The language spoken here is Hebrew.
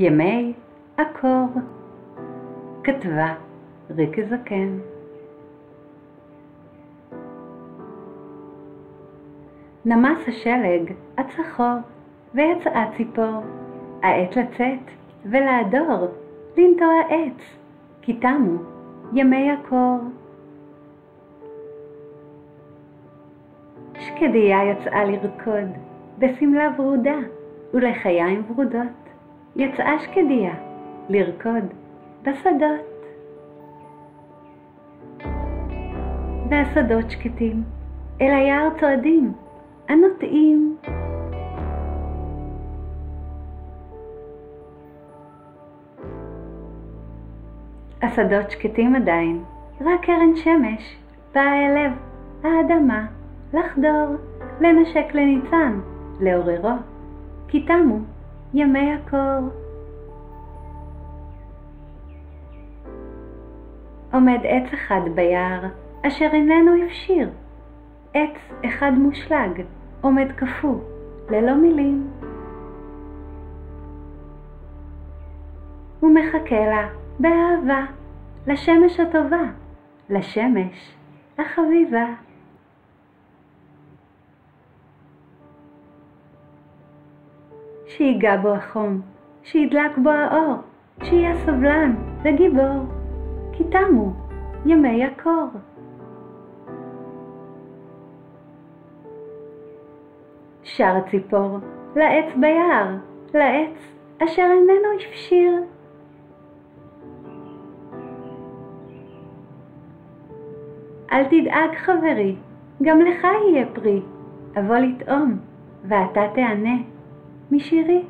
ימי הקור. כתבה ריקי זקן. נמס השלג הצחור, ויצאה ציפור, העת לצאת ולהדור, לנטוע עץ, כי תמו ימי הקור. שקדיה יצאה לרקוד בשמלה ורודה ולחיים ורודות. יצאה שקדיה לרקוד בשדות. והשדות שקטים, אל היער צועדים, הנוטעים. השדות שקטים עדיין, רק קרן שמש באה אל לב האדמה לחדור, לנשק לניצן, לעוררו, כי תמו ימי הקור. עומד עץ אחד ביער, אשר איננו הפשיר. עץ אחד מושלג, עומד קפוא, ללא מילים. הוא מחכה לה באהבה, לשמש הטובה, לשמש החביבה. שיגע בו החום, שידלק בו האור, שיהיה סבלן וגיבור, כי תמו ימי הקור. שר הציפור לעץ ביער, לעץ אשר איננו הפשיר. אל תדאג חברי, גם לך יהיה פרי, אבוא לטעום, ואתה תענה. Mes chéris,